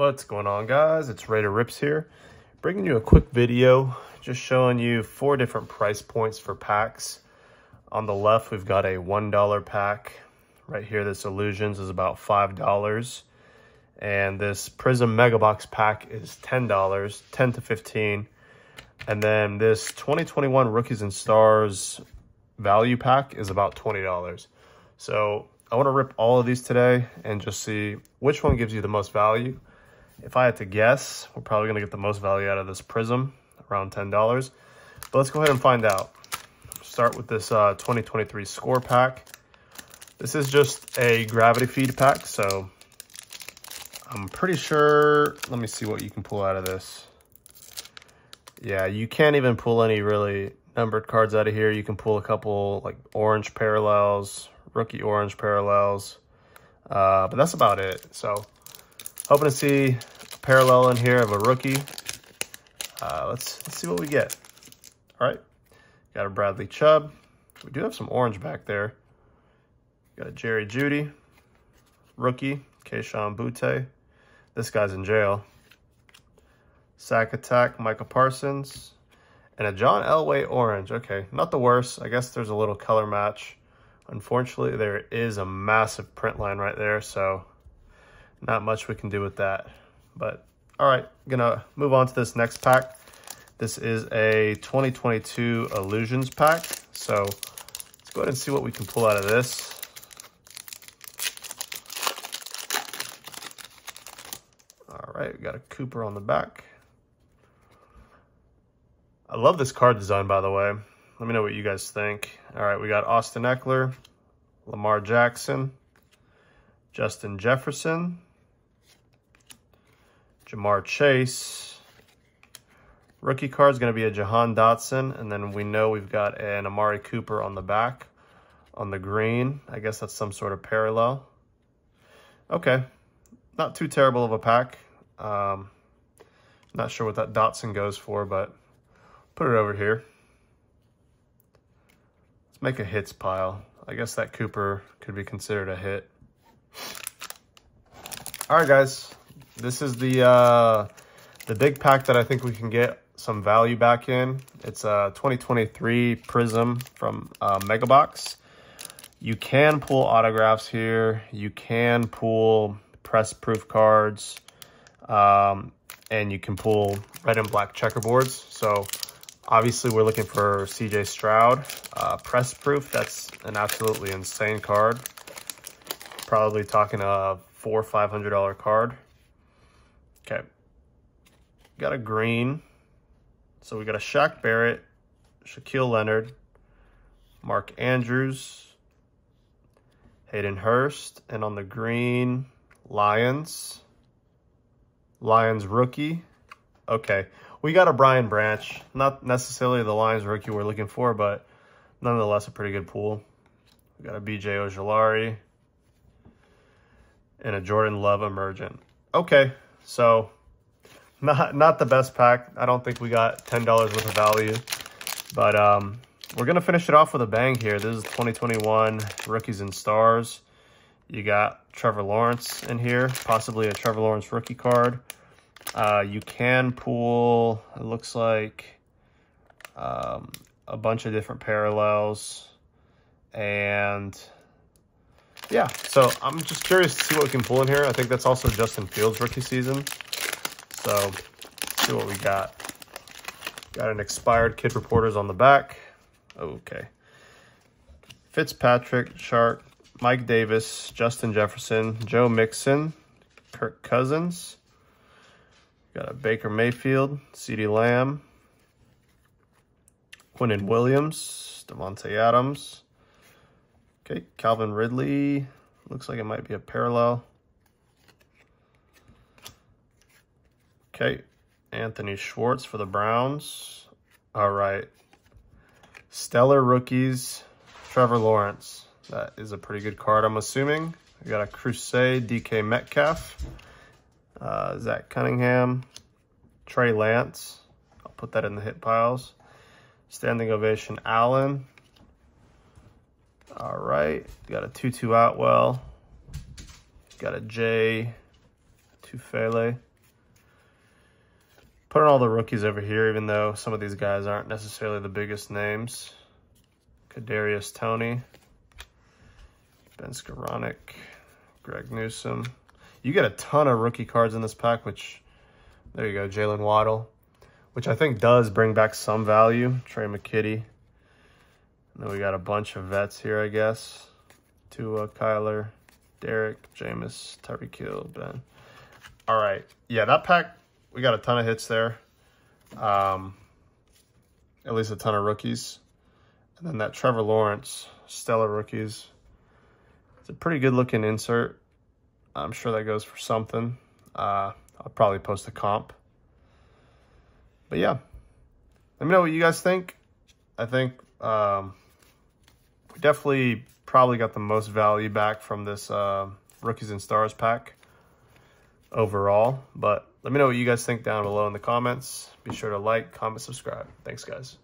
What's going on guys? It's Raider Rips here, bringing you a quick video, just showing you four different price points for packs. On the left, we've got a $1 pack. Right here, this Illusions is about $5. And this Prism Mega Box pack is $10, 10 to 15 And then this 2021 Rookies and Stars value pack is about $20. So I want to rip all of these today and just see which one gives you the most value. If I had to guess, we're probably going to get the most value out of this Prism, around $10. But let's go ahead and find out. Start with this uh, 2023 score pack. This is just a gravity feed pack, so I'm pretty sure, let me see what you can pull out of this. Yeah, you can't even pull any really numbered cards out of here. You can pull a couple like orange parallels, rookie orange parallels, uh, but that's about it. So hoping to see a parallel in here of a rookie. Uh, let's let's see what we get. All right, got a Bradley Chubb. We do have some orange back there. Got a Jerry Jeudy, rookie, Kayshon Boutte. This guy's in jail. Sack Attack, Micah Parsons. And a John Elway orange. Okay, not the worst. I guess there's a little color match. Unfortunately, there is a massive print line right there, so not much we can do with that. But all right, gonna move on to this next pack. This is a 2022 Illusions pack. So let's go ahead and see what we can pull out of this. All right, we got a Cooper on the back. I love this card design, by the way. Let me know what you guys think. All right, we got Austin Ekeler, Lamar Jackson, Justin Jefferson, Ja'Marr Chase. Rookie card is going to be a Jahan Dotson, and then we know we've got an Amari Cooper on the back on the green. I guess that's some sort of parallel. Okay, not too terrible of a pack. Um, not sure what that Dotson goes for, but put it over here. Let's make a hits pile. I guess that Cooper could be considered a hit. All right, guys. This is the uh, the big pack that I think we can get some value back in. It's a 2023 Prism from uh, Megabox. You can pull autographs here. You can pull press proof cards. Um, and you can pull red and black checkerboards. So obviously we're looking for CJ Stroud. Uh, press proof, that's an absolutely insane card. Probably talking a four or five hundred dollar card. Okay. Got a green. So we got a Shaq Barrett, Shaquille Leonard, Mark Andrews, Hayden Hurst, and on the green, Lions. Lions rookie. Okay, we got a Brian Branch. Not necessarily the Lions rookie we're looking for, but nonetheless a pretty good pool. We got a BJ Ojulari and a Jordan Love emergent. Okay, so not not the best pack. I don't think we got $10 worth of value, but um, we're going to finish it off with a bang here. This is 2021 Rookies and Stars. You got Trevor Lawrence in here, possibly a Trevor Lawrence rookie card. Uh, you can pull, it looks like, um, a bunch of different parallels. And yeah, so I'm just curious to see what we can pull in here. I think that's also Justin Fields rookie season. So see what we got. Got an expired kid reporters on the back. Okay. Fitzpatrick, Shark, Mike Davis, Justin Jefferson, Joe Mixon, Kirk Cousins. Got a Baker Mayfield, CeeDee Lamb, Quinnen Williams, Davante Adams. Okay, Calvin Ridley. Looks like it might be a parallel. Okay, Anthony Schwartz for the Browns. All right. Stellar rookies, Trevor Lawrence. That is a pretty good card, I'm assuming. We got a Crusade, DK Metcalf, uh, Zach Cunningham, Trey Lance. I'll put that in the hit piles. Standing Ovation Allen. All right, got a Tutu Atwell. Got a Jay Tufele. Putting all the rookies over here, even though some of these guys aren't necessarily the biggest names. Kadarius Toney, Ben Skowronek, Greg Newsome. You get a ton of rookie cards in this pack, which, there you go, Jaylen Waddle, which I think does bring back some value. Tre' McKitty. And then we got a bunch of vets here, I guess. Tua, Kyler, Derek, Jameis, Tyreek Hill, Ben. All right. Yeah, that pack, we got a ton of hits there. Um, at least a ton of rookies. And then that Trevor Lawrence, stellar rookies. It's a pretty good looking insert. I'm sure that goes for something. Uh, I'll probably post a comp. But yeah, let me know what you guys think. I think um, definitely probably got the most value back from this uh, Rookies and Stars pack overall. But let me know what you guys think down below in the comments. Be sure to like, comment, subscribe. Thanks, guys.